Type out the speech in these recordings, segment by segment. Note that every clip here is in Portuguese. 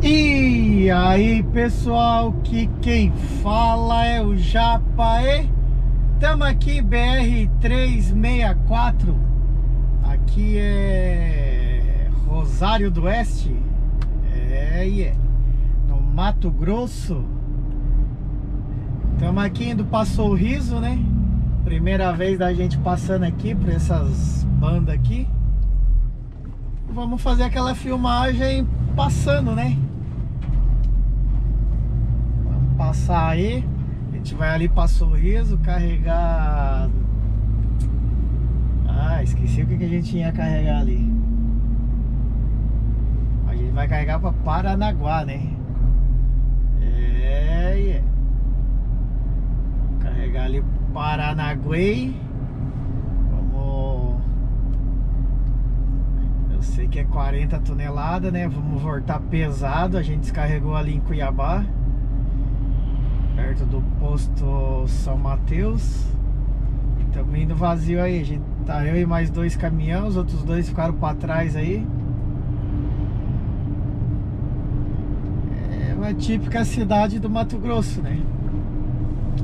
E aí pessoal, que quem fala é o Japaê Estamos aqui BR 364 Aqui é Rosário do Oeste É, yeah. no Mato Grosso Estamos aqui indo para Sorriso, né? Primeira vez da gente passando aqui por essas bandas aqui Vamos fazer aquela filmagem passando, né? Passar aí. A gente vai ali para Sorriso carregar. Ah, esqueci o que a gente ia carregar ali. A gente vai carregar para Paranaguá, né? É, yeah. Carregar ali Paranaguei. Vamos. Eu sei que é 40 toneladas, né? Vamos voltar pesado. A gente descarregou ali em Cuiabá perto do posto São Mateus. Estamos indo vazio aí, gente. Tá eu e mais dois caminhões, os outros dois ficaram para trás aí. É uma típica cidade do Mato Grosso, né?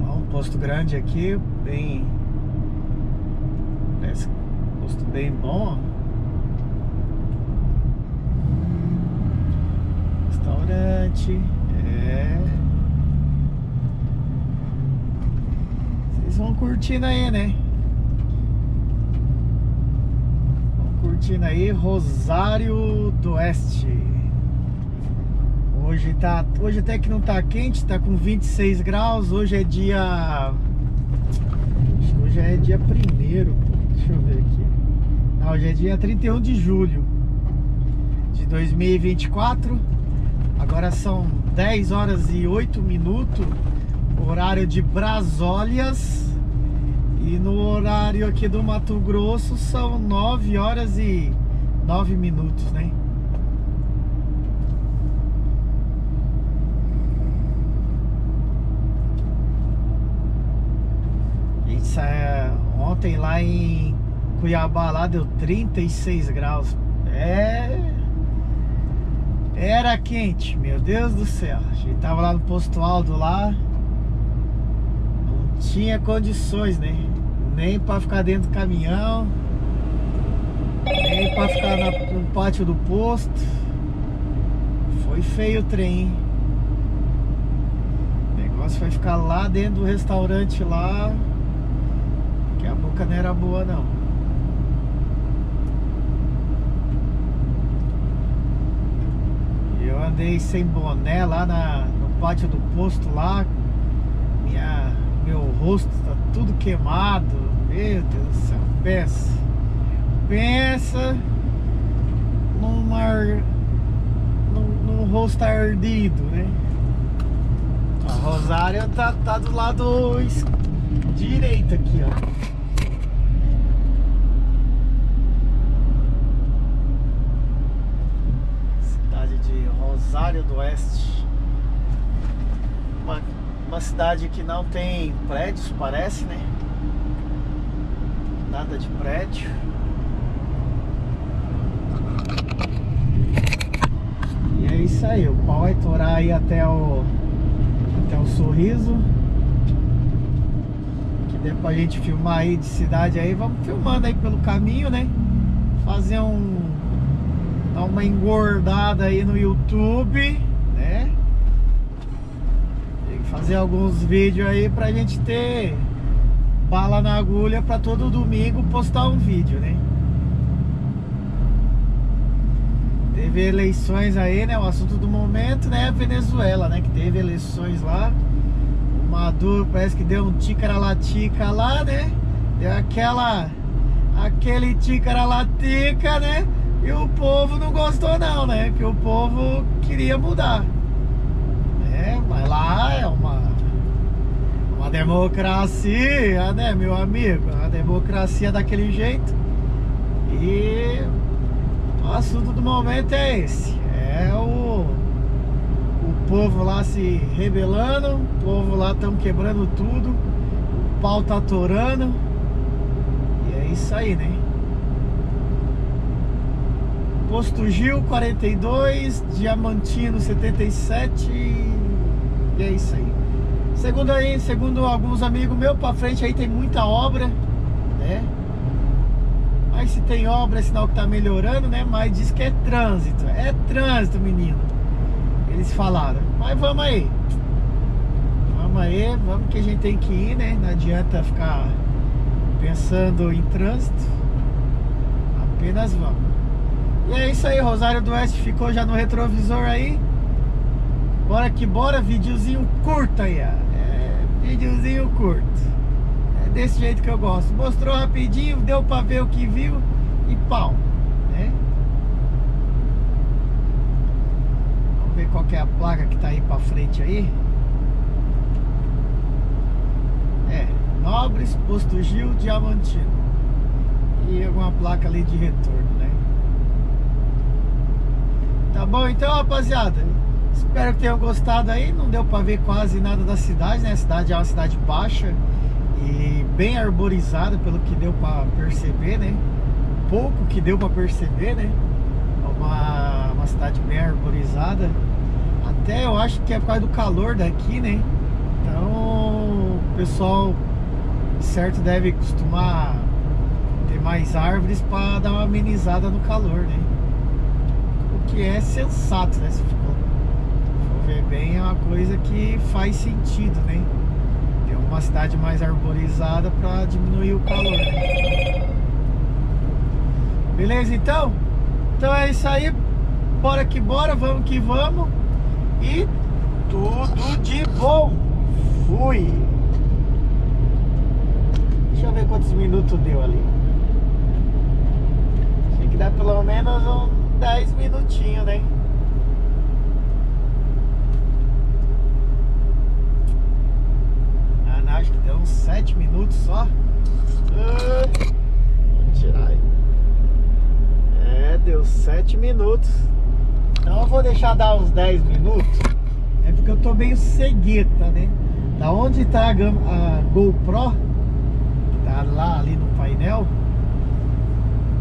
Ó, um posto grande aqui, bem. Parece um posto bem bom, Restaurante. É. Vocês vão curtindo aí, né? Vão curtindo aí Rosário do Oeste. Hoje tá, hoje até que não tá quente, tá com 26 graus. Hoje é dia Acho que hoje é dia 1 Deixa eu ver aqui. Não, hoje é dia 31 de julho de 2024. Agora são 10 horas e 8 minutos horário de Brasólias e no horário aqui do Mato Grosso são 9 horas e 9 minutos, né? Isso é, ontem lá em Cuiabá lá deu 36 graus. É era quente, meu Deus do céu. A gente tava lá no posto Aldo lá tinha condições, né? Nem para ficar dentro do caminhão, nem para ficar na, no pátio do posto. Foi feio o trem. O negócio foi ficar lá dentro do restaurante lá. Que a boca não era boa não. Eu andei sem boné lá na, no pátio do posto lá. Minha rosto tá tudo queimado. Meu Deus do céu. Pensa num rosto ardido, né? A Rosária tá, tá do lado direito aqui, ó. Cidade de Rosário do Oeste. Uma cidade que não tem prédios, parece, né? Nada de prédio. E é isso aí, o pau vai torar aí até o até o sorriso. Que der pra gente filmar aí de cidade aí, vamos filmando aí pelo caminho, né? Fazer um dar uma engordada aí no YouTube? Fazer alguns vídeos aí pra gente ter bala na agulha pra todo domingo postar um vídeo, né? Teve eleições aí, né? O assunto do momento, né? Venezuela, né? Que teve eleições lá. O Maduro parece que deu um tica-latica lá, né? Deu aquela... Aquele tica-latica, né? E o povo não gostou não, né? Que o povo queria mudar. É, é uma, uma democracia, né, meu amigo? A democracia daquele jeito. E o assunto do momento é esse. É o, o povo lá se rebelando, o povo lá estão quebrando tudo, o pau tá atorando. E é isso aí, né? Posto Gil 42, Diamantino 77 e é isso aí. Segundo aí, segundo alguns amigos meus, pra frente aí tem muita obra, né? Mas se tem obra é sinal que tá melhorando, né? Mas diz que é trânsito. É trânsito, menino. Eles falaram. Mas vamos aí. Vamos aí, vamos que a gente tem que ir, né? Não adianta ficar pensando em trânsito. Apenas vamos. E é isso aí, Rosário do Oeste ficou já no retrovisor aí. Bora que bora, videozinho curto aí, ó. É, videozinho curto. É desse jeito que eu gosto. Mostrou rapidinho, deu pra ver o que viu e pau, né? Vamos ver qual é a placa que tá aí pra frente aí. É, Nobres, Posto Gil, Diamantino. E alguma placa ali de retorno, né? Tá bom então, rapaziada? Espero que tenham gostado aí. Não deu para ver quase nada da cidade, né? A cidade é uma cidade baixa e bem arborizada, pelo que deu para perceber, né? Pouco que deu para perceber, né? Uma, uma cidade bem arborizada. Até eu acho que é por causa do calor daqui, né? Então o pessoal certo deve costumar ter mais árvores para dar uma amenizada no calor, né? que é sensato, né? Se for, for ver bem, é uma coisa que faz sentido, né? Ter uma cidade mais arborizada para diminuir o calor, né? Beleza, então? Então é isso aí. Bora que bora, vamos que vamos. E tudo de bom. Fui. Deixa eu ver quantos minutos deu ali. Tem que dar pelo menos um 10 minutinhos, né? Acho que deu uns 7 minutos só. Ah, vou tirar aí. É, deu 7 minutos. Então eu vou deixar dar uns 10 minutos. É porque eu tô meio cegueta, né? Da onde tá a, a GoPro, que tá lá ali no painel,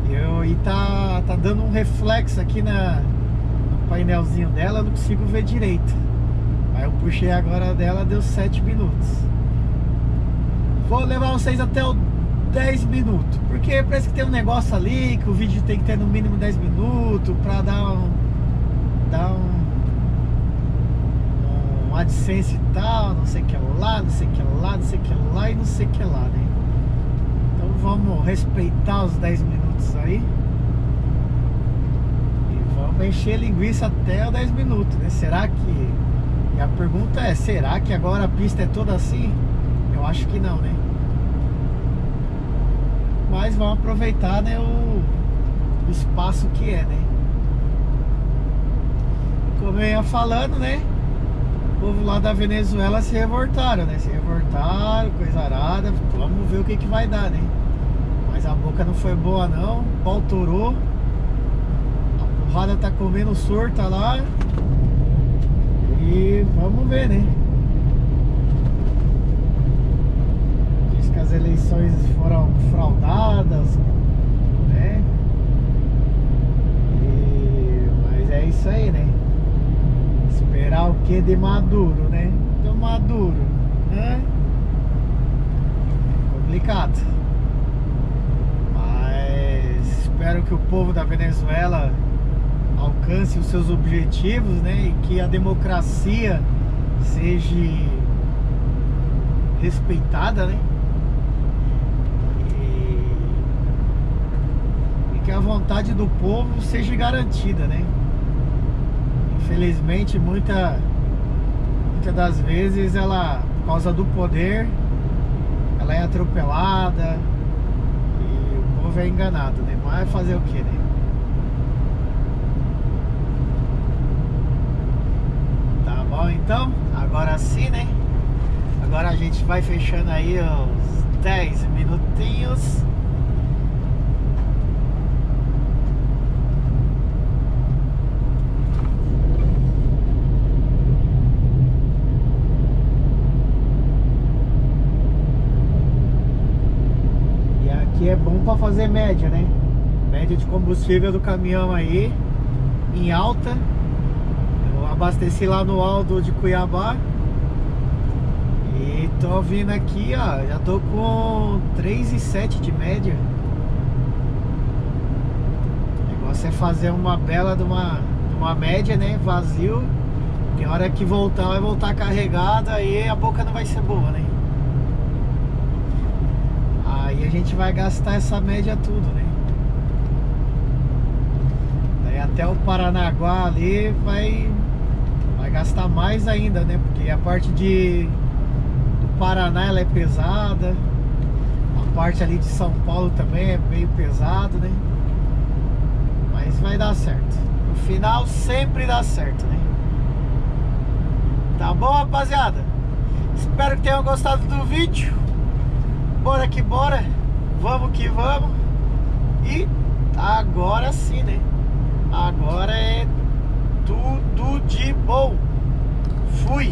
eu, e tá, tá dando um reflexo aqui na, no painelzinho dela, eu não consigo ver direito. Aí eu puxei agora dela, deu 7 minutos. Vou levar vocês até o 10 minutos. Porque parece que tem um negócio ali que o vídeo tem que ter no mínimo 10 minutos pra dar um. dar um. um AdSense e tal, não sei o que lá, não sei o que lá, não sei o que lá e não sei o que lá, né? Então vamos respeitar os 10 minutos aí. E vamos encher linguiça até 10 minutos, né? Será que. E a pergunta é, será que agora a pista é toda assim? Eu acho que não, né? Mas vamos aproveitar né, o, espaço que é, né? Como eu ia falando, né? O povo lá da Venezuela se revoltaram, né? Se revoltaram, coisa arada. Vamos ver o que, que vai dar, né? Mas a boca não foi boa não, o pau torou. A porrada tá comendo sorta lá. E vamos ver, né? Diz que as eleições foram fraudadas, né? E... Mas é isso aí, né? Esperar o que de Maduro, né? Do Maduro, né? É complicado. espero que o povo da Venezuela alcance os seus objetivos, né? E que a democracia seja respeitada, né? E, e que a vontade do povo seja garantida, né? Infelizmente, muita, muitas das vezes ela, por causa do poder, ela é atropelada, povo é enganado, né? Mas fazer o que, né? Tá bom então? Agora sim, né? Agora a gente vai fechando aí os 10 minutinhos que é bom para fazer média, né? Média de combustível do caminhão aí em alta. Eu abasteci lá no Aldo de Cuiabá. E tô vindo aqui, ó, já tô com 3,7 de média. O negócio é fazer uma bela de uma, de uma média, né, vazio. A hora que voltar, vai voltar carregada, aí a boca não vai ser boa, né? Aí a gente vai gastar essa média tudo, né? Daí até o Paranaguá ali vai, vai gastar mais ainda, né? Porque a parte de do Paraná ela é pesada. A parte ali de São Paulo também é meio pesado, né? Mas vai dar certo. No final sempre dá certo, né? Tá bom, rapaziada? Espero que tenham gostado do vídeo. Bora que bora vamos que vamos. E agora sim, né? Agora é tudo de bom. Fui.